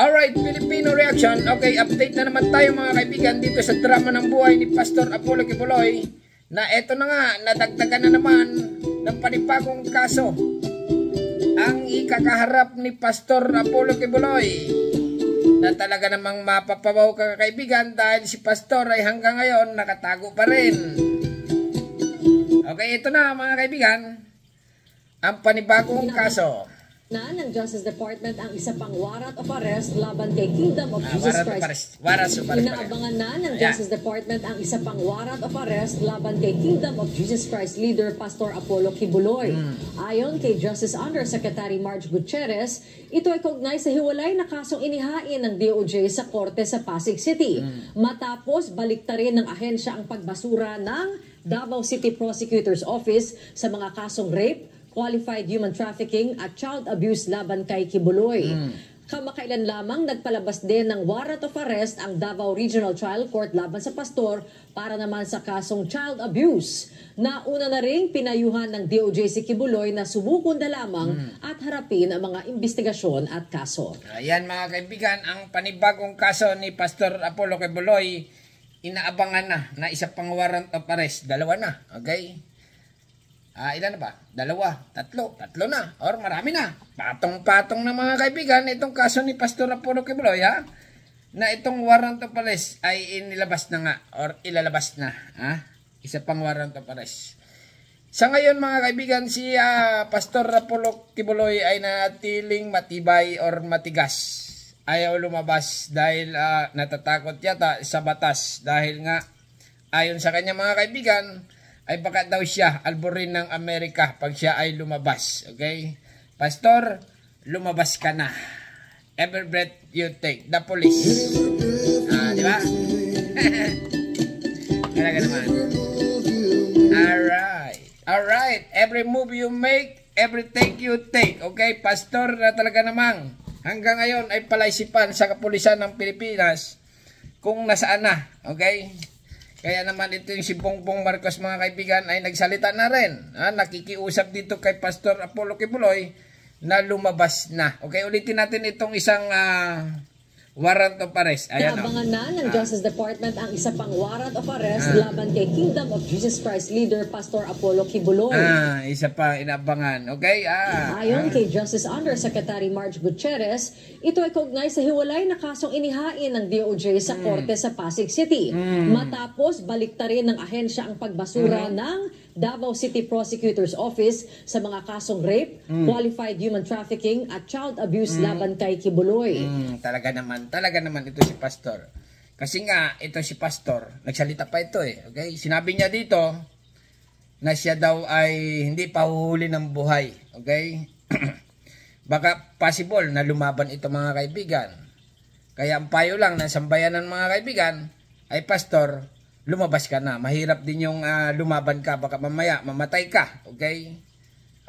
Alright, Filipino reaction. Okay, update na naman tayo mga kaibigan dito sa drama ng buhay ni Pastor Apollo Kibuloy na eto na nga, nadagdagan na naman ng panipagong kaso. Ang ikakaharap ni Pastor Apollo Kibuloy na talaga namang mapapabaw ka kaibigan dahil si Pastor ay hanggang ngayon nakatago pa rin. Okay, ito na mga kaibigan. Ang panibagong kaso na ng Justice Department ang isa pang warrant of arrest laban kay Kingdom of Ah, Jesus warrant of Christ. arrest. Warrant of arrest. Inaabangan na ng Ayan. Justice Department ang isa pang warrant of arrest laban kay Kingdom of Jesus Christ leader Pastor Apollo Kibuloy. Hmm. Ayon kay Justice Undersecretary Marge Gutierrez, ito ay kaugnay sa hiwalay na kasong inihain ng DOJ sa korte sa Pasig City. Hmm. Matapos baliktarin ng ahensya ang pagbasura ng Davao City Prosecutor's Office sa mga kasong rape, qualified human trafficking at child abuse laban kay Kibuloy. Kamakailan lamang nagpalabas din ng warrant of arrest ang Davao Regional Trial Court laban sa pastor para naman sa kasong child abuse. Nauna na ring pinayuhan ng DOJ si Kibuloy na subukon na lamang at harapin ang mga investigasyon at kaso. Ayan mga kaibigan, ang panibagong kaso ni Pastor Apollo Kibuloy, inaabangan na na isa pang warrant of arrest. Dalawa na, okay? Ah, ilan na ba? Dalawa, tatlo, tatlo na, or marami na. Patong-patong na mga kaibigan, itong kaso ni Pastor Apollo Kibuloy, ha? Na itong warrant of arrest ay inilabas na nga, or ilalabas na, ha? Isa pang warrant of arrest. Sa ngayon mga kaibigan, si ah, Pastor Apollo Kibuloy ay natiling matibay or matigas. Ayaw lumabas dahil ah, natatakot yata sa batas dahil nga ayon sa kanya mga kaibigan ay baka daw siya alburin ng Amerika pag siya ay lumabas. Okay? Pastor, lumabas ka na. Every breath you take. The police. Ah, di ba? Talaga naman. Alright. Alright. Every move you make, every take you take. Okay, pastor na talaga namang hanggang ngayon ay palaisipan sa kapulisan ng Pilipinas kung nasaan na. Okay? Kaya naman ito yung si Bongbong Marcos mga kaibigan ay nagsalita na rin. Ha? Nakikiusap dito kay Pastor Apollo Kibuloy na lumabas na. Okay, ulitin natin itong isang ah, warrant of arrest. Ayan o. Naabangan na ng Ah. Justice Department ang isa pang warrant of arrest laban kay Kingdom of Jesus Christ leader Pastor Apollo Kibuloy. Ah, isa pa inabangan. Okay? Ah. Ayon kay Justice Undersecretary Marge Gutierrez, ito ay kaugnay sa hiwalay na kasong inihain ng DOJ sa Hmm. korte sa Pasig City. Matapos baliktarin ng ahensya ang pagbasura Hmm. ng Davao City Prosecutor's Office sa mga kasong rape, Hmm. qualified human trafficking at child abuse laban kay Kibuloy. Mm, talaga naman, talaga naman ito si Pastor. Kasi nga, ito si Pastor, nagsalita pa ito eh. Okay? Sinabi niya dito na siya daw ay hindi pa huhuli ng buhay. Okay? Baka possible na lumaban ito mga kaibigan. Kaya ang payo lang ng sambayan ng mga kaibigan ay Pastor, lumabas ka na. Mahirap din yung ah, lumaban ka. Baka mamaya mamatay ka. Okay?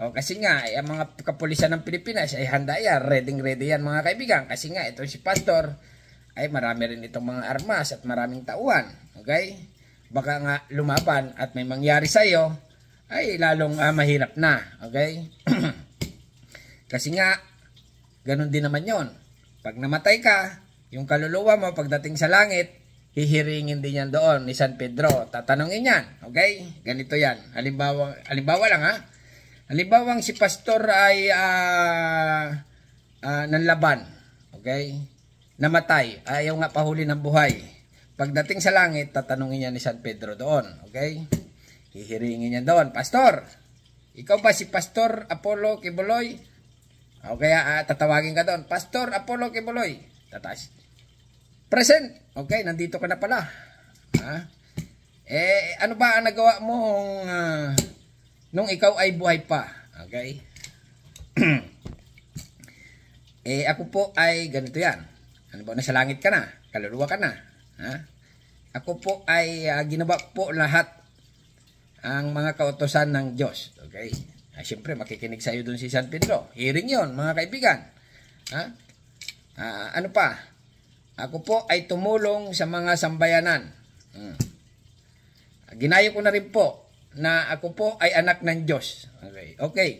O, kasi nga, eh, ang mga kapulisan ng Pilipinas ay handa yan, ready ready yan mga kaibigan. Kasi nga, ito si Pastor, ay marami rin itong mga armas at maraming tauhan. Okay? Baka nga lumaban at may mangyari sa iyo, ay lalong ah, mahirap na. Okay? kasi nga, ganun din naman yon. Pag namatay ka, yung kaluluwa mo pagdating sa langit, hihiringin din yan doon ni San Pedro. Tatanungin yan. Okay? Ganito yan. Halimbawa, halimbawa lang ha. Halimbawa si pastor ay ah ah, nanlaban. Okay? Namatay. Ayaw nga pahuli ng buhay. Pagdating sa langit, tatanungin niya ni San Pedro doon. Okay? Hihiringin niya doon. Pastor, ikaw ba si Pastor Apollo Kibuloy? O kaya ah, tatawagin ka doon. Pastor Apollo Kibuloy. Tataas. Present. Okay, nandito ka na pala. Ha? Eh, ano ba ang nagawa mo ah, nung ikaw ay buhay pa? Okay? eh, ako po ay ganito yan. Ano ba, nasa langit ka na. Kaluluwa ka na. Ha? Ako po ay ah, ginawa po lahat ang mga kautosan ng Diyos. Okay? Ah, Siyempre, makikinig sa iyo dun si San Pedro. Hearing yon mga kaibigan. Ha? Ah, ano pa? Ako po ay tumulong sa mga sambayanan. Hmm. Ginayo ko na rin po na ako po ay anak ng Diyos. Okay. Okay.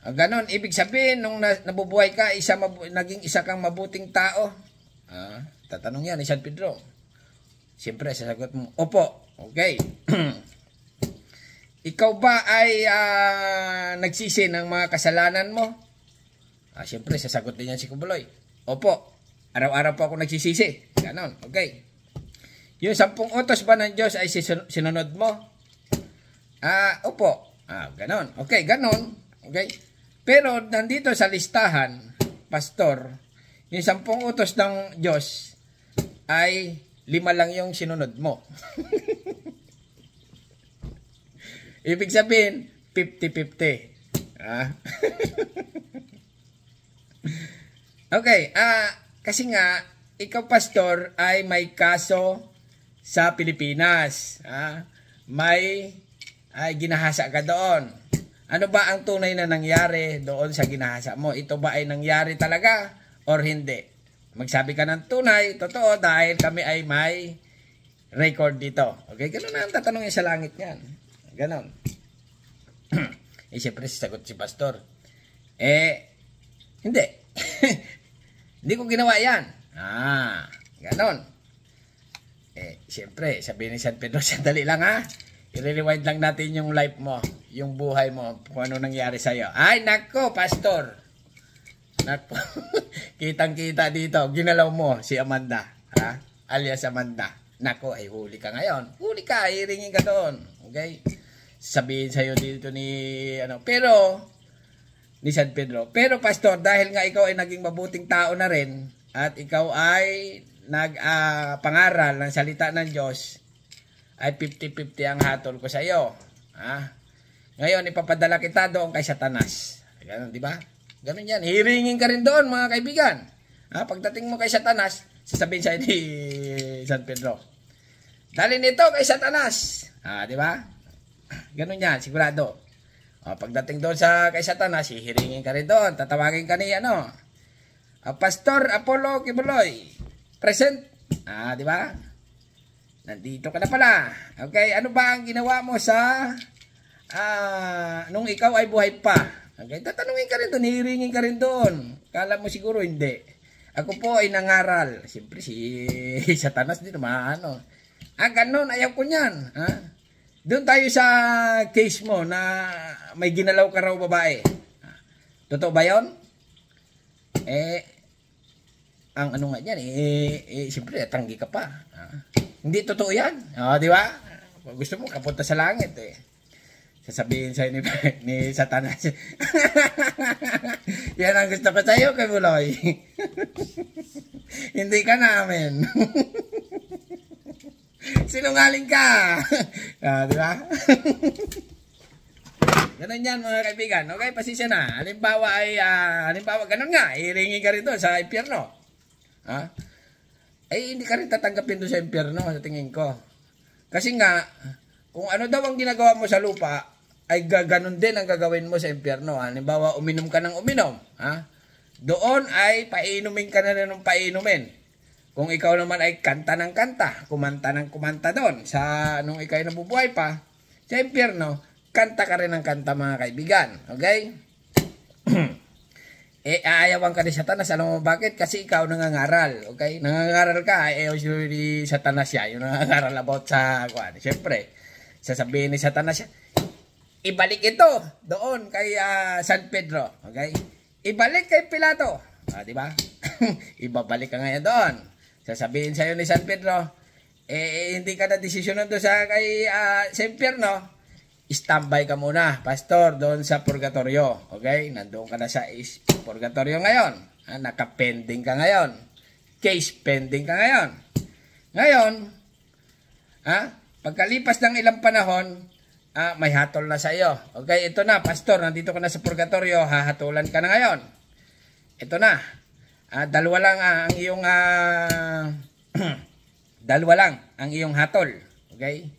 Ah, ganon, ibig sabihin, nung na, nabubuhay ka, isa naging isa kang mabuting tao. Ah, tatanong yan ni San Pedro. Siyempre, sasagot mo, Opo, okay. Ikaw ba ay ah, nagsisi ng mga kasalanan mo? Ah, siyempre, sasagot din yan si Kubuloy. Opo, araw-araw po ako nagsisisi. Ganon, okay. Yung sampung utos ba ng Diyos ay sinunod mo? Ah, opo. Ah, ganon. Okay, ganon. Okay. Pero nandito sa listahan, pastor, yung sampung utos ng Diyos ay lima lang yung sinunod mo. Ibig sabihin, 50-50. Ah. okay, ah, kasi nga, ikaw pastor ay may kaso sa Pilipinas. Ah, may ay ginahasa ka doon. Ano ba ang tunay na nangyari doon sa ginahasa mo? Ito ba ay nangyari talaga or hindi? Magsabi ka ng tunay, totoo, dahil kami ay may record dito. Okay, ganun na ang tatanungin sa langit niyan. Ganon. eh, siyempre, sagot si pastor. Eh, hindi. hindi ko ginawa yan. Ah, ganon. Eh, siyempre, sabi ni San Pedro, sandali lang ha. I-rewind lang natin yung life mo, yung buhay mo, kung ano nangyari sa'yo. Ay, nako, pastor. Nako, kitang-kita dito, ginalaw mo si Amanda, ha? Alias Amanda. Nako, ay huli ka ngayon. Huli ka, iringin ka doon. Okay? Sabihin sa'yo dito ni, ano, pero, ni San Pedro. Pero, pastor, dahil nga ikaw ay naging mabuting tao na rin, at ikaw ay nag-pangaral ng salita ng Diyos, ay 50-50 ang hatol ko sa iyo. Ha? Ngayon, ipapadala kita doon kay Satanas. Ganun, di ba? Ganun yan. Hiringin ka rin doon, mga kaibigan. Ha? Pagdating mo kay Satanas, sasabihin sa'yo ni San Pedro, Dali nito kay Satanas. Ha, di ba? Ganun yan, sigurado. O, pagdating doon sa kay Satanas, hihiringin ka rin doon. Tatawagin ka ni ano, Ah, Pastor Apollo Kibuloy, present. Ah, di ba? Nandito ka na pala. Okay, ano ba ang ginawa mo sa ah, nung ikaw ay buhay pa? Okay, tatanungin ka rin doon, hiringin ka rin doon. Kala mo siguro hindi. Ako po ay nangaral. Siyempre si Satanas din naman ano. Ah, ganun, ayaw ko niyan. Ha? Doon tayo sa case mo na may ginalaw ka raw babae. Totoo ba 'yon? Eh, ang ano nga yan, eh, eh siyempre, tanggi ka pa. Ah, hindi totoo yan. Ah, di ba? Gusto mo, kapunta sa langit eh. Sasabihin sa'yo ni, ni Satanas. yan ang gusto ko sa'yo, kay Buloy. hindi ka namin. Sinungaling ka. ah, di ba? Ganun yan mga kaibigan. Okay, pasisya na. Halimbawa ay, ah, halimbawa, ganun nga, iringin ka rin doon sa impyerno. Ha? Eh, hindi ka rin tatanggapin doon sa impyerno sa tingin ko. Kasi nga, kung ano daw ang ginagawa mo sa lupa, ay gaganon din ang gagawin mo sa impyerno. Halimbawa, uminom ka ng uminom. Ha? Doon ay painumin ka na ng painumin. Kung ikaw naman ay kanta ng kanta, kumanta ng kumanta doon, sa nung ikaw ay nabubuhay pa, sa impyerno, kanta ka rin ng kanta mga kaibigan. Okay? eh, aayawan ka ni Satanas. Alam mo bakit? Kasi ikaw nangangaral. Okay? Nangangaral ka. Eh, usually Satanas siya. Yung nangangaral about sa, kuwan. Siyempre, sasabihin ni Satanas siya, ibalik ito doon kay ah, San Pedro. Okay? Ibalik kay Pilato. Ah, di ba? Ibabalik ka ngayon doon. Sasabihin sa'yo ni San Pedro, eh, hindi ka na desisyonan doon sa kay uh, sa impyerno standby ka muna, pastor, doon sa purgatorio. Okay? Nandoon ka na sa purgatorio ngayon. Ah, naka-pending ka ngayon. Case pending ka ngayon. Ngayon, ah, pagkalipas ng ilang panahon, ah, may hatol na sa iyo. Okay, ito na, pastor, nandito ka na sa purgatorio, hahatulan ka na ngayon. Ito na. Ah, dalawa lang ah, ang iyong ah, dalawa lang ang iyong hatol. Okay?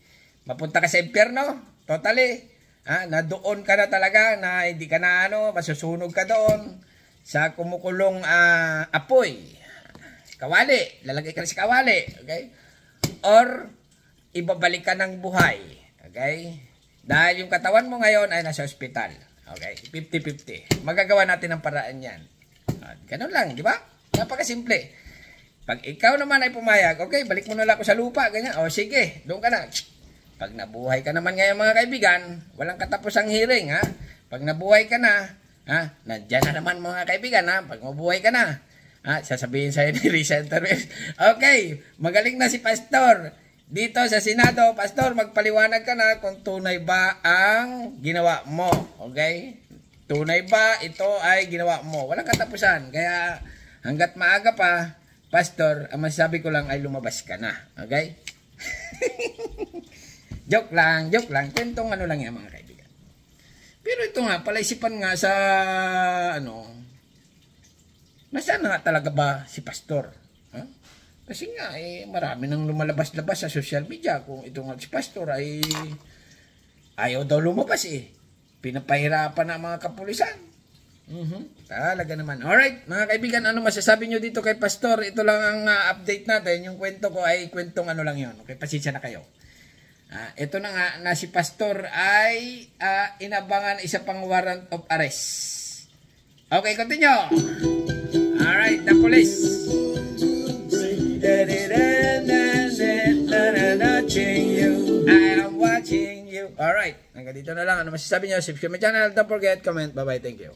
Mapunta ka sa impyerno, Totally, ah, na doon ka na talaga na hindi ka na ano, masusunog ka doon sa kumukulong ah, apoy. Kawali, lalagay ka sa kawali, okay? Or ibabalik ka ng buhay, okay? Dahil yung katawan mo ngayon ay nasa ospital. Okay, 50-50. Magagawa natin ang paraan yan. Ganun lang, di ba? Napakasimple. Pag ikaw naman ay pumayag, okay, balik mo na lang ako sa lupa, ganyan. O sige, doon ka na. Pag nabuhay ka naman ngayon mga kaibigan, walang katapos ang hearing, ha? Pag nabuhay ka na, ha? Nandiyan na naman mga kaibigan, ha? Pag mabuhay ka na, ha? Sasabihin sa'yo ni Interviews, okay, magaling na si Pastor. Dito sa Senado, Pastor, magpaliwanag ka na kung tunay ba ang ginawa mo. Okay? Tunay ba ito ay ginawa mo? Walang katapusan. Kaya hanggat maaga pa, Pastor, ang masasabi ko lang ay lumabas ka na. Okay? joke lang, joke lang. Kwentong ano lang yan mga kaibigan. Pero ito nga, palaisipan nga sa ano, nasaan na nga talaga ba si Pastor? Ha? Kasi nga, eh, marami nang lumalabas-labas sa social media kung ito nga si Pastor ay ayaw daw lumabas eh. Pinapahirapan na mga kapulisan. Mhm. Talaga naman. Alright, mga kaibigan, ano masasabi nyo dito kay Pastor? Ito lang ang ah, update natin. Yung kwento ko ay kwentong ano lang yon. Okay, pasensya na kayo. Ah, ito na nga na si Pastor ay ah, inabangan isa pang warrant of arrest. Okay, continue. Alright, the police. I am watching you. Alright, hanggang dito na lang. Ano masasabi nyo? Subscribe my channel. Don't forget, comment. Bye-bye. Thank you.